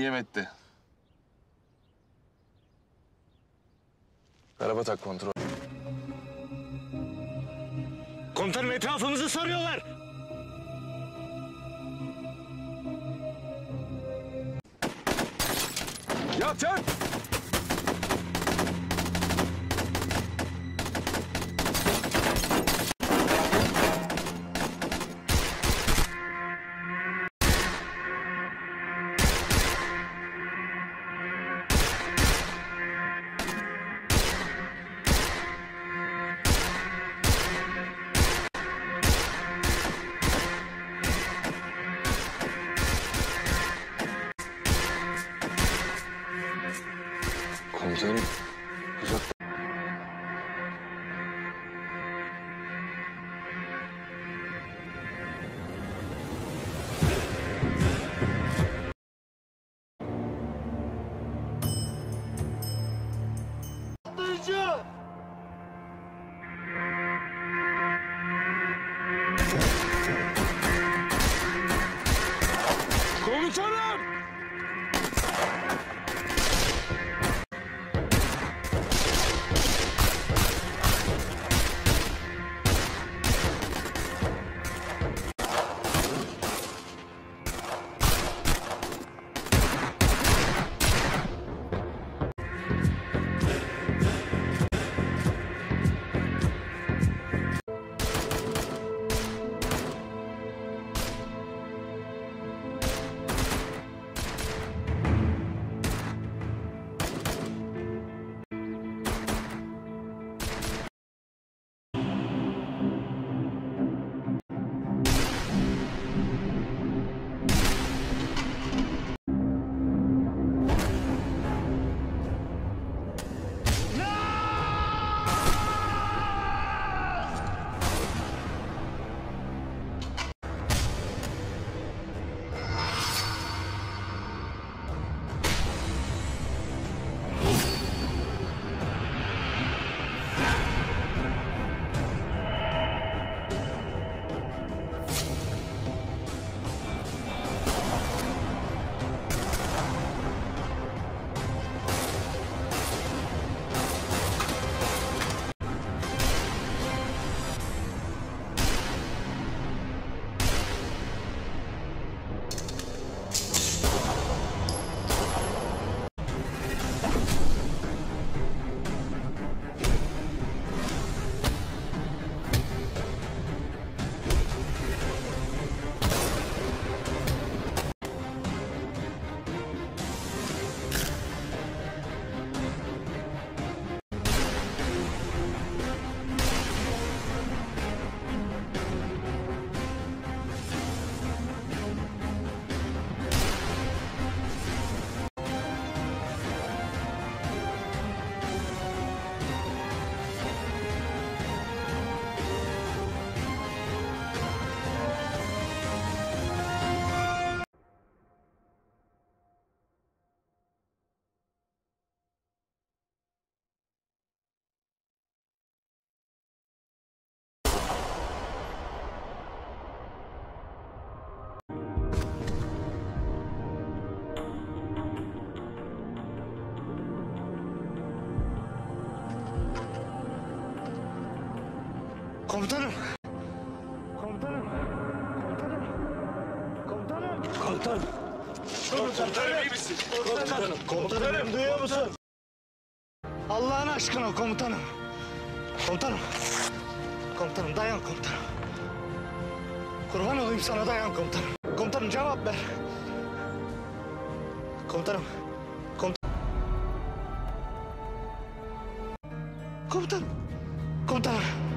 Yem etti. Araba tak kontrol. Komutanım etrafımızı sarıyorlar. Yat yat! Komutanım. Uzak. Komutanım! Komutanım. Komutanım. Komutanım. Komutanım. Komutanım. Komutanım iyi misin? Komutanım. Komutanım duyuyor musun? Allah'ın aşkına komutanım. Komutanım. Komutanım dayan komutanım. Kurban olayım sana dayan komutanım. Komutanım cevap ver. Komutanım. Komutanım. Komutanım. Komutanım.